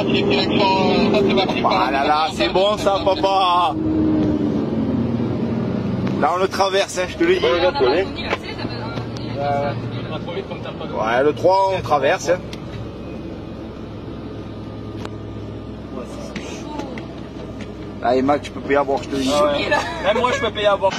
Ah là là, c'est bon ça, papa Là, on le traverse, hein, je te le dis. Ouais, le 3, on traverse. Hein. Allez, Mac, tu peux pas y avoir, je te le dis. Ah. Même moi, je peux payer à boire.